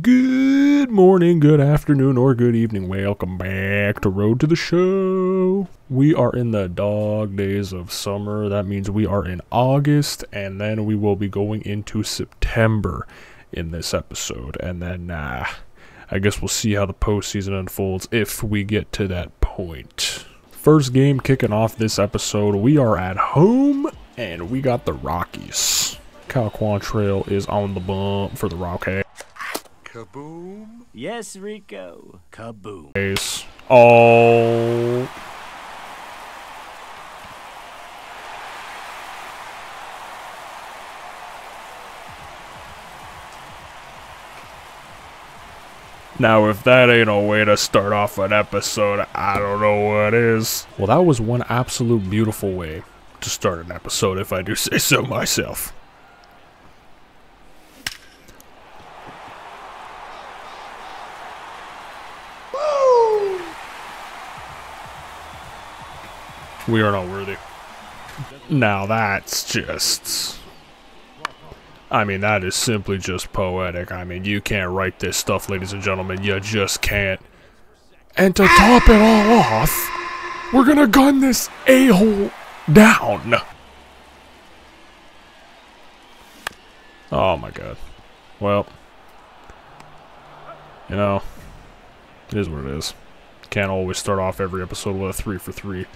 Good morning, good afternoon, or good evening. Welcome back to Road to the Show. We are in the dog days of summer. That means we are in August, and then we will be going into September in this episode. And then, uh, I guess we'll see how the postseason unfolds if we get to that point. First game kicking off this episode, we are at home, and we got the Rockies. Cal Quantrill is on the bump for the Rockies. Kaboom! Yes, Rico. Kaboom. Ace. Oh. Now, if that ain't a way to start off an episode, I don't know what is. Well, that was one absolute beautiful way to start an episode, if I do say so myself. We are not worthy. Now that's just... I mean, that is simply just poetic. I mean, you can't write this stuff, ladies and gentlemen. You just can't. And to top it all off, we're gonna gun this a-hole down. Oh my god. Well, you know, it is what it is. Can't always start off every episode with a three for three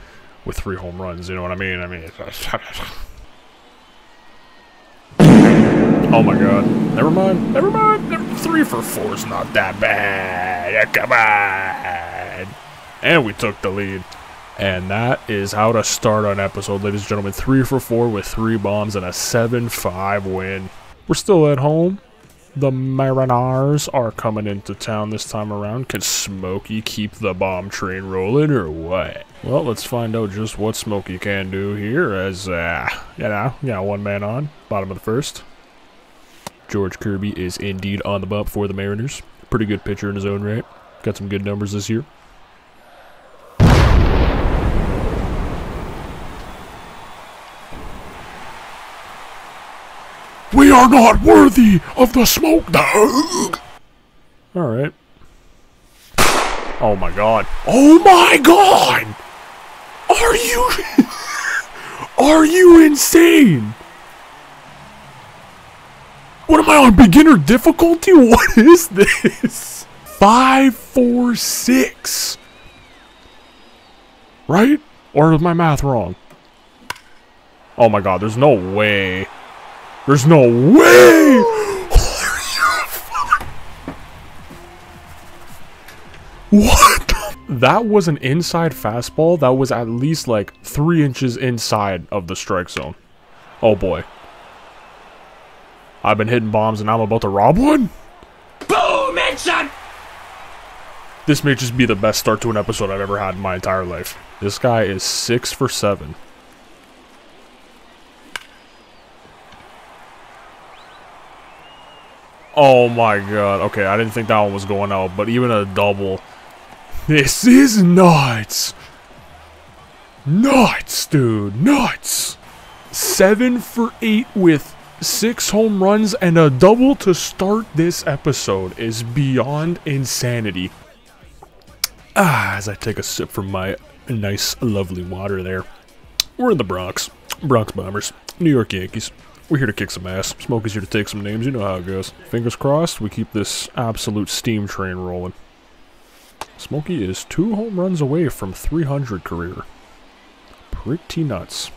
with three home runs. You know what I mean? I mean, oh my god. Never mind. Never mind. Three for four is not that bad. Come on. And we took the lead. And that is how to start an episode, ladies and gentlemen. Three for four with three bombs and a 7-5 win. We're still at home. The Mariners are coming into town this time around. Can Smokey keep the bomb train rolling or what? Well, let's find out just what Smokey can do here as, uh, you know, yeah, one man on, bottom of the first. George Kirby is indeed on the bump for the Mariners. Pretty good pitcher in his own right. Got some good numbers this year. We are not worthy of the smoke dog. Alright. Oh my god. Oh my god! Are you... are you insane? What am I on beginner difficulty? What is this? Five, four, six. Right? Or is my math wrong? Oh my god, there's no way. There's no way! What? That was an inside fastball that was at least like three inches inside of the strike zone. Oh boy. I've been hitting bombs and I'm about to rob one? Boom! Headshot! This may just be the best start to an episode I've ever had in my entire life. This guy is six for seven. Oh my god. Okay, I didn't think that one was going out, but even a double. This is nuts. Nuts, dude. Nuts. Seven for eight with six home runs and a double to start this episode is beyond insanity. Ah, as I take a sip from my nice, lovely water there. We're in the Bronx. Bronx Bombers. New York Yankees. We're here to kick some ass. Smokey's here to take some names. You know how it goes. Fingers crossed, we keep this absolute steam train rolling. Smokey is two home runs away from 300 career. Pretty nuts.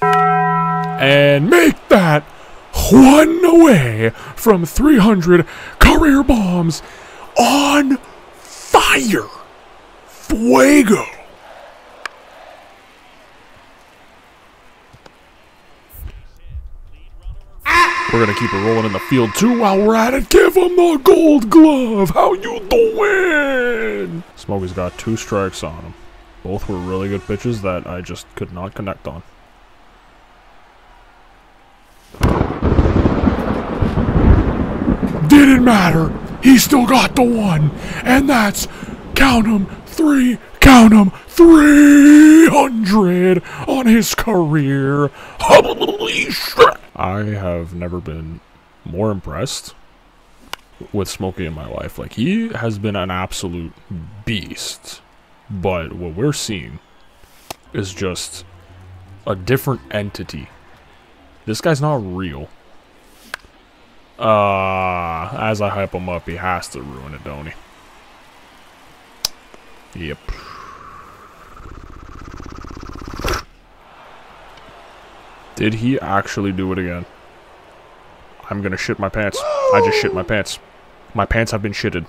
And make that one away from 300 career bombs on fire. Fuego. We're gonna keep it rolling in the field too while we're at it. Give him the gold glove. How you doing? Smokey's got two strikes on him. Both were really good pitches that I just could not connect on. Didn't matter. He still got the one. And that's, count 'em, three, count 'em, 300 on his career. Holy shit. I have never been more impressed with Smokey in my life. Like, he has been an absolute beast. But what we're seeing is just a different entity. This guy's not real. Uh, as I hype him up, he has to ruin it, don't he? Yep. Did he actually do it again? I'm gonna shit my pants. I just shit my pants. My pants have been shitted.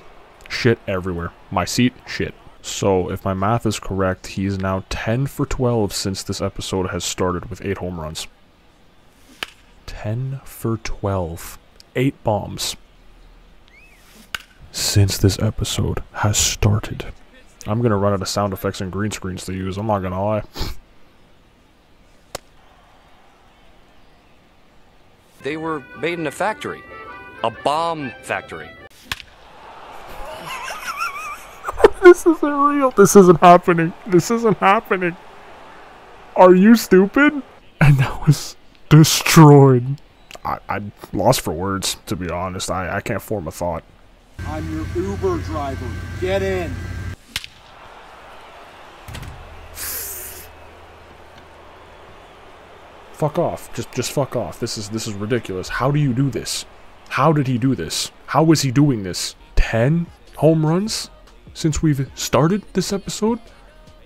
Shit everywhere. My seat, shit. So, if my math is correct, he's now 10 for 12 since this episode has started with 8 home runs. 10 for 12. 8 bombs. Since this episode has started. I'm gonna run out of sound effects and green screens to use, I'm not gonna lie. They were made in a factory. A bomb factory. this isn't real. This isn't happening. This isn't happening. Are you stupid? And that was destroyed. I, I'm lost for words, to be honest. I, I can't form a thought. I'm your Uber driver. Get in. Fuck off. Just just fuck off. This is this is ridiculous. How do you do this? How did he do this? How was he doing this? 10 home runs since we've started this episode?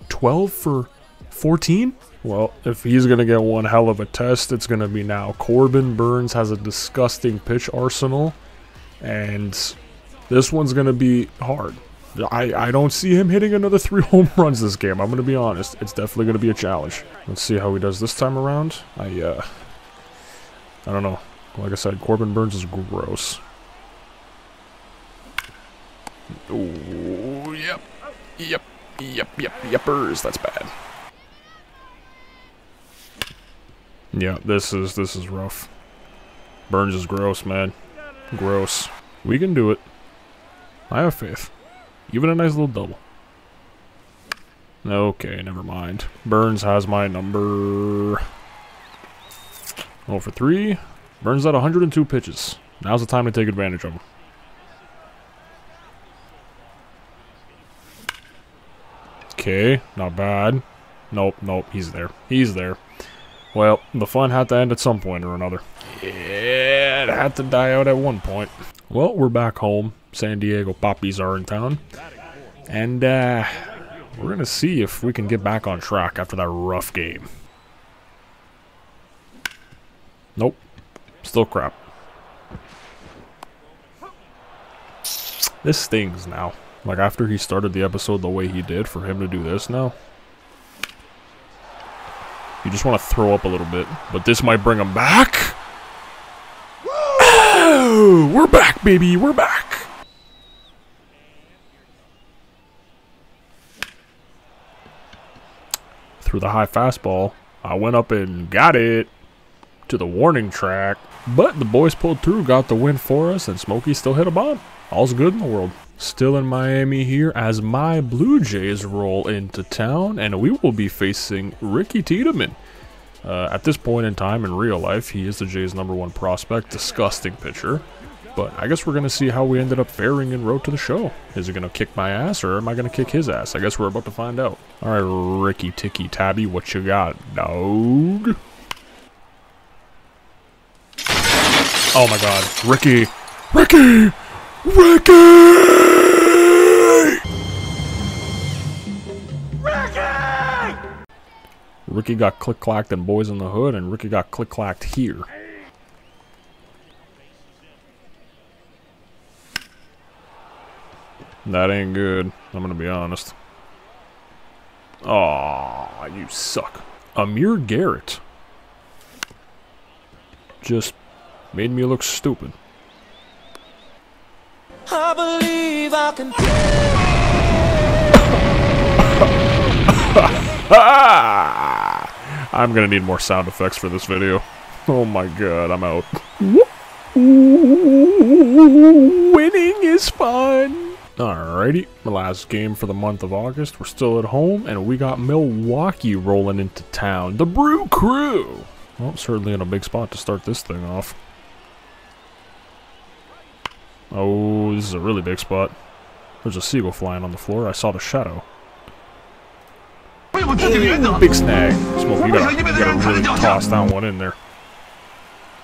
12 for 14? Well, if he's going to get one hell of a test, it's going to be now. Corbin Burnes has a disgusting pitch arsenal, and this one's going to be hard. I, I don't see him hitting another three home runs this game. I'm going to be honest. It's definitely going to be a challenge. Let's see how he does this time around. I, uh, I don't know. Like I said, Corbin Burnes is gross. Oh, yep. Yep. Yep, yep, yepers. That's bad. Yeah, this is this is rough. Burnes is gross, man. Gross. We can do it. I have faith. Even a nice little double. Okay, never mind. Burnes has my number. Oh, for three. Burnes at 102 pitches. Now's the time to take advantage of him. Okay, not bad. Nope, nope, he's there. He's there. Well, the fun had to end at some point or another. Yeah, it had to die out at one point. Well, we're back home. San Diego Poppies are in town. And, uh, we're going to see if we can get back on track after that rough game. Nope. Still crap. This stings now. Like, after he started the episode the way he did, for him to do this now. You just want to throw up a little bit. But this might bring him back. Oh, we're back, baby. We're back. Through the high fastball. I went up and got it to the warning track. But the boys pulled through, got the win for us, and Smokey still hit a bomb. All's good in the world. Still in Miami here as my Blue Jays roll into town, and we will be facing Ricky Tiedemann. Uh, at this point in time in real life, he is the Jays' number one prospect, disgusting pitcher. But I guess we're going to see how we ended up faring in road to the show. Is he going to kick my ass, or am I going to kick his ass? I guess we're about to find out. Alright, Ricky Ticky Tabby, what you got, dog? Oh my god. Ricky! Ricky! Ricky! Ricky! Ricky got click clacked in Boys in the Hood, and Ricky got click clacked here. That ain't good. I'm gonna be honest. Aw, you suck. Amir Garrett. Just made me look stupid. I believe I can I'm gonna need more sound effects for this video. Oh my god, I'm out. Winning is fun! Alrighty, the last game for the month of August. We're still at home, and we got Milwaukee rolling into town. The Brew Crew! Well, certainly in a big spot to start this thing off. Oh, this is a really big spot. There's a seagull flying on the floor. I saw the shadow. Big snag. Smoke, you gotta, you gotta really toss that one in there.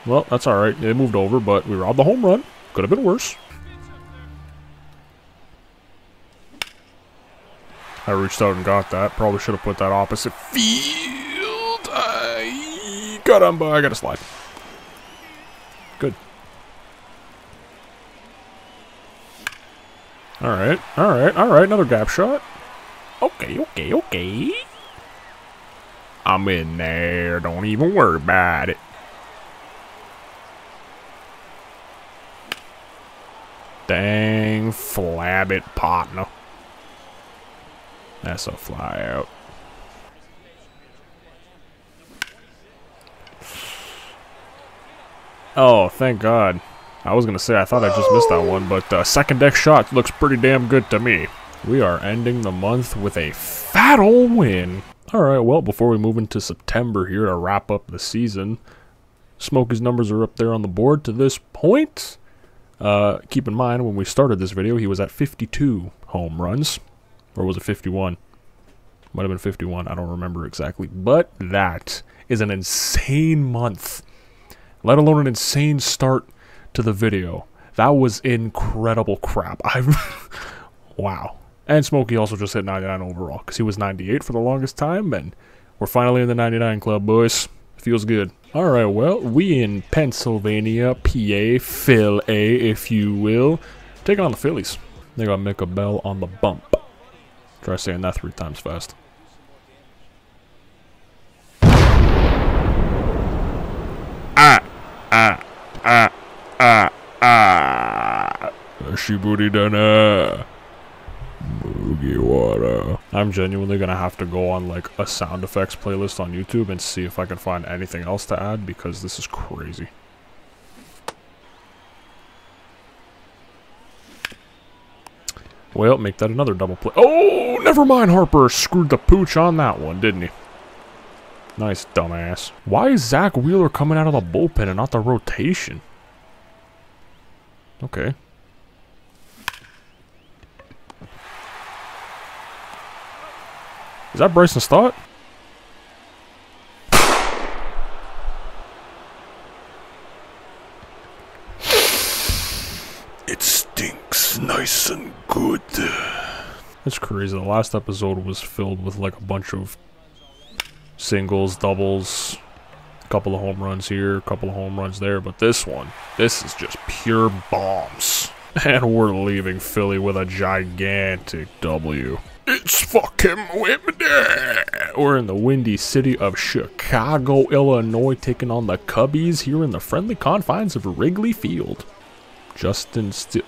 Well, that's alright. It moved over, but we robbed the home run. Could have been worse. I reached out and got that. Probably should have put that opposite field. I got him, but I got a slide. Good. Alright, alright, alright. Another gap shot. Okay, okay, okay. I'm in there. Don't even worry about it. Dang flabbit partner. That's a fly out. Oh, thank God. I was gonna say I thought I just missed that one, but uh, second deck shot looks pretty damn good to me. We are ending the month with a fat old win. Alright, well, before we move into September here to wrap up the season, Smokey's numbers are up there on the board to this point. Uh, keep in mind, when we started this video, he was at 52 home runs. Or was it 51? Might have been 51, I don't remember exactly. But that is an insane month. Let alone an insane start to the video. That was incredible crap. I Wow. And Smokey also just hit 99 overall, because he was 98 for the longest time, and we're finally in the 99 club, boys. Feels good. Alright, well, we in Pennsylvania, PA, Phil A, if you will, taking on the Phillies. They got Mick Abel on the bump. Try saying that three times fast. Ah, ah, ah, ah, ah. Shiburi dana. Mugiwara. I'm genuinely gonna have to go on like a sound effects playlist on YouTube and see if I can find anything else to add because this is crazy. Well, make that another double play. Oh, never mind, Harper. Screwed the pooch on that one, didn't he? Nice, dumbass. Why is Zack Wheeler coming out of the bullpen and not the rotation? Okay. Is that Bryson Stott? It stinks nice and good. Crazy. The last episode was filled with like a bunch of singles, doubles, a couple of home runs here, a couple of home runs there, but this one, this is just pure bombs. And we're leaving Philly with a gigantic W. It's fucking windy. We're in the windy city of Chicago, Illinois, taking on the Cubbies here in the friendly confines of Wrigley Field. Justin Steele.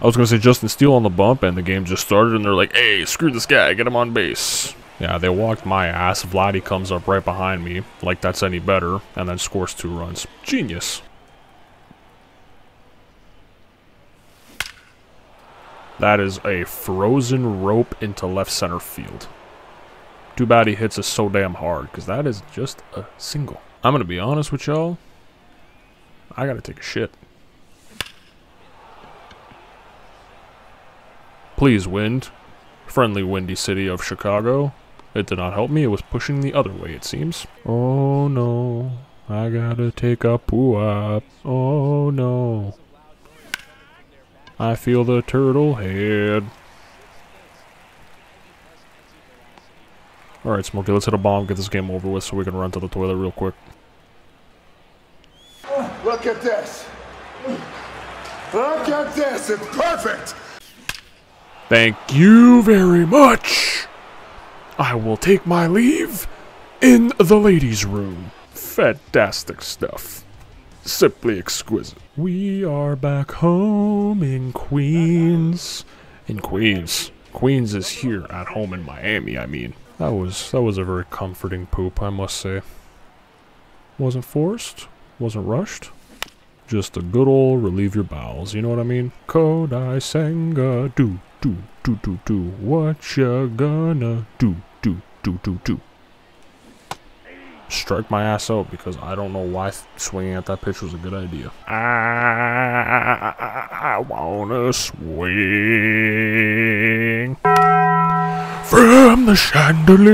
I was gonna say Justin Steele on the bump, and the game just started, and they're like, "Hey, screw this guy, get him on base." Yeah, they walked my ass. Vladdy comes up right behind me, like that's any better, and then scores two runs. Genius. That is a frozen rope into left center field. Too bad he hits us so damn hard, because that is just a single. I'm going to be honest with y'all. I got to take a shit. Please, wind. Friendly windy city of Chicago. It did not help me. It was pushing the other way, it seems. Oh, no. I gotta take a poo up. Oh, no. I feel the turtle head. Alright, Smokey, let's hit a bomb, get this game over with so we can run to the toilet real quick. Look at this. Look at this. It's perfect. Thank you very much. I will take my leave in the ladies' room. Fantastic stuff. Simply exquisite. We are back home in Queens. In Queens. Queens is here at home in Miami, I mean. That was that was a very comforting poop, I must say. Wasn't forced, wasn't rushed. Just a good old relieve your bowels, you know what I mean? Kodai Senga, do, do, do, do, do. What you gonna do, do, do, do, do. strike my ass out because I don't know why swinging at that pitch was a good idea. I, I wanna swing from the chandelier.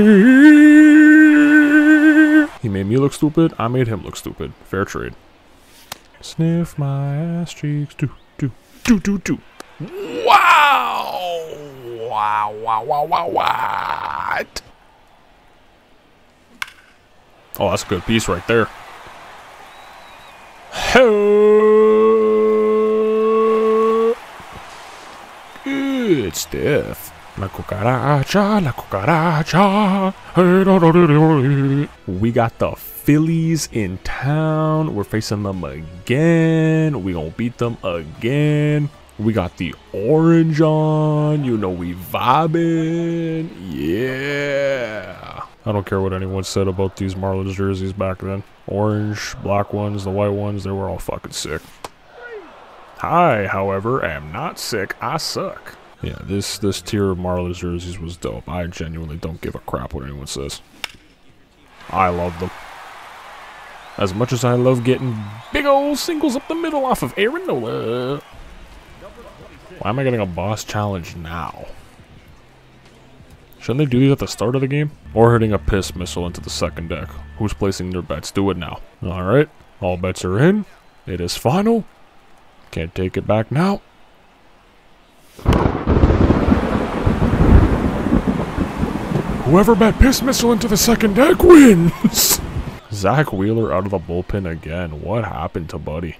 He made me look stupid. I made him look stupid. Fair trade. Sniff my ass cheeks. Do do do do do. Wow! Wow! Wow! Wow! Wow! What? Oh, that's a good piece right there. Good stuff. La cucaracha, la cucaracha. We got the Phillies in town. We're facing them again. We gonna beat them again. We got the orange on. You know we vibing. Yeah. I don't care what anyone said about these Marlins jerseys back then. Orange, black ones, the white ones, they were all fucking sick. I, however, am not sick. I suck. Yeah, this this tier of Marlins jerseys was dope. I genuinely don't give a crap what anyone says. I love them. As much as I love getting big old singles up the middle off of Aaron Nola. Why am I getting a boss challenge now? Shouldn't they do these at the start of the game? Or hitting a piss missile into the second deck? Who's placing their bets? Do it now. Alright, all bets are in. It is final. Can't take it back now. Whoever bet piss missile into the second deck wins! Zack Wheeler out of the bullpen again. What happened to Buddy?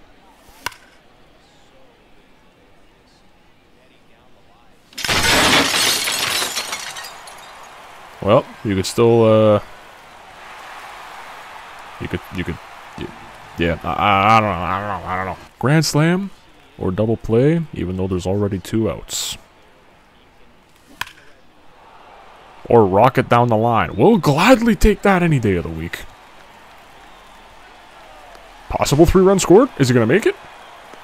Well, you could still, uh... You could, you could... Yeah, I, I don't know, I don't know, I don't know. Grand Slam or double play, even though there's already two outs. Or rocket down the line. We'll gladly take that any day of the week. Possible three run scored? Is he going to make it?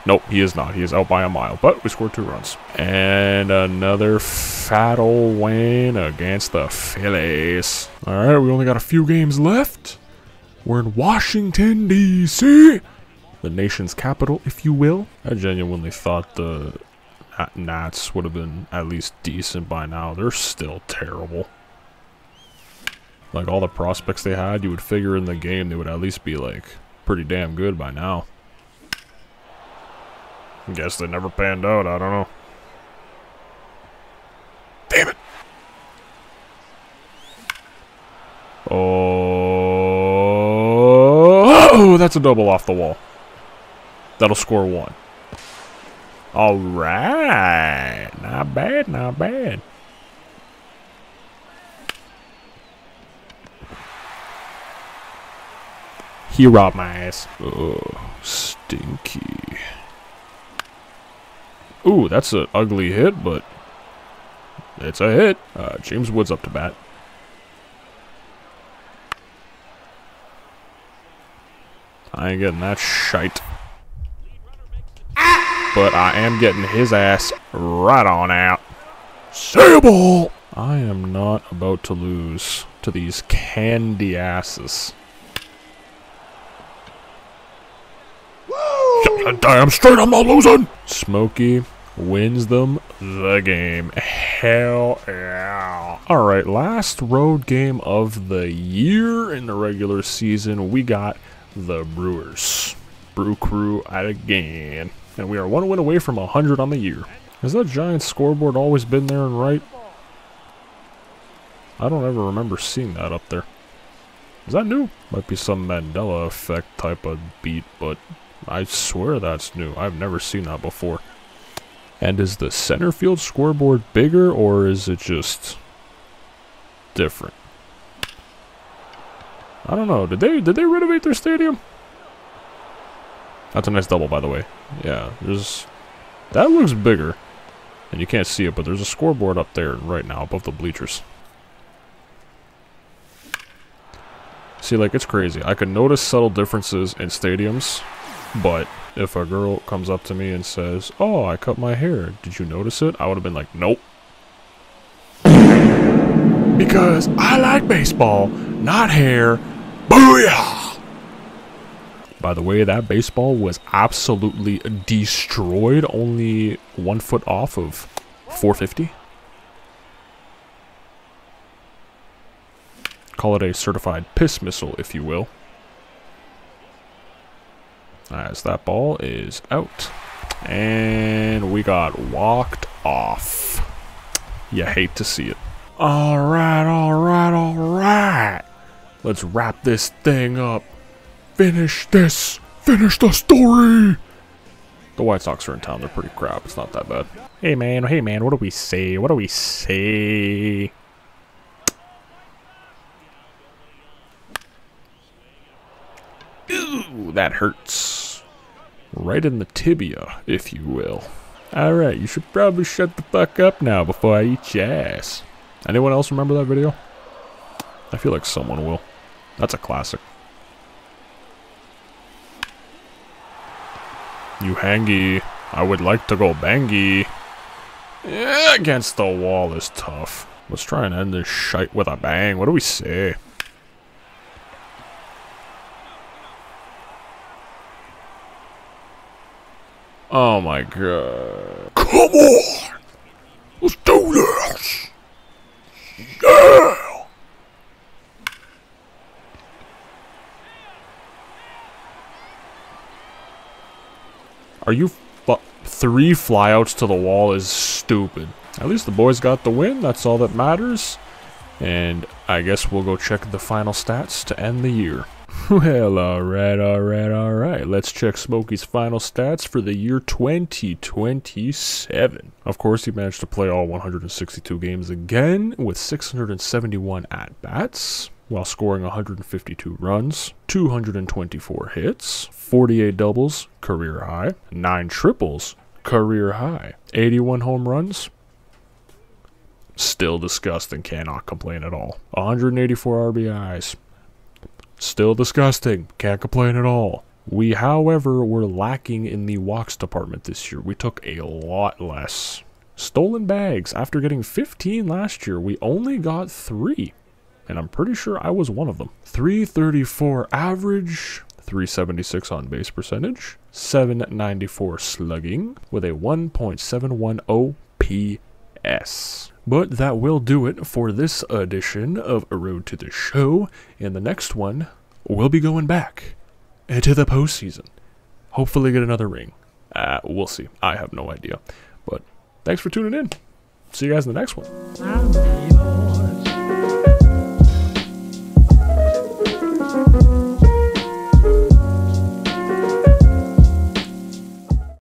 Nope, he is not. He is out by a mile, but we scored two runs. And another fat old win against the Phillies. All right, we only got a few games left. We're in Washington, D.C., the nation's capital, if you will. I genuinely thought the Nats would have been at least decent by now. They're still terrible. Like all the prospects they had, you would figure in the game they would at least be like pretty damn good by now. Guess they never panned out, I don't know. Damn it! Oh, that's a double off the wall. That'll score one. Alright. Not bad, not bad. He robbed my ass. Oh, stinky. Ooh, that's an ugly hit, but it's a hit. Uh, James Woods up to bat. I ain't getting that shite. But I am getting his ass right on out. Sable! I am not about to lose to these candy asses. Woo! Damn straight, I'm not losing! Smokey wins them the game. Hell yeah. Alright, last road game of the year in the regular season. We got the Brewers. Brew Crew at again. And we are one win away from 100 on the year. Has that giant scoreboard always been there and right? I don't ever remember seeing that up there. Is that new? Might be some Mandela effect type of beat, but I swear that's new. I've never seen that before. And is the center field scoreboard bigger or is it just different? I don't know. Did they did they renovate their stadium? That's a nice double, by the way. Yeah, there's that looks bigger, and you can't see it, but there's a scoreboard up there right now above the bleachers. See, like it's crazy. I could notice subtle differences in stadiums, but if a girl comes up to me and says, "Oh, I cut my hair. Did you notice it?" I would have been like, "Nope." because I like baseball, not hair, Booyah! By the way, that baseball was absolutely destroyed, only one foot off of 450. Call it a certified piss missile, if you will. As that ball is out. And we got walked off. You hate to see it. Alright, alright, alright. Let's wrap this thing up. Finish this. Finish the story. The White Sox are in town. They're pretty crap. It's not that bad. Hey, man. Hey, man. What do we say? What do we say? Ooh, that hurts. Right in the tibia, if you will. Alright, you should probably shut the fuck up now before I eat your ass. Anyone else remember that video? I feel like someone will. That's a classic. You hangy. I would like to go bangy. Yeah, against the wall is tough. Let's try and end this shite with a bang. What do we say? Oh my god. Come on! Let's do this! Yeah! Are you Three flyouts to the wall is stupid. At least the boys got the win, that's all that matters. And I guess we'll go check the final stats to end the year. Well, alright, alright, alright. Let's check Smokey's final stats for the year 2027. Of course, he managed to play all 162 games again with 671 at bats while scoring 152 runs, 224 hits, 48 doubles, career high, 9 triples, career high, 81 home runs, still disgusting, cannot complain at all. 184 RBIs, Still disgusting. Can't complain at all. We, however, were lacking in the walks department this year. We took a lot less. Stolen bags. After getting 15 last year, we only got 3. And I'm pretty sure I was one of them. 334 average, 376 on base percentage, 794 slugging, with a 1.71 OPS. But that will do it for this edition of A Road to the Show. In the next one, we'll be going back into the postseason. Hopefully, get another ring. Uh, we'll see. I have no idea. But thanks for tuning in. See you guys in the next one.